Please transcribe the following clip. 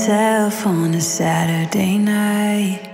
herself on a Saturday night.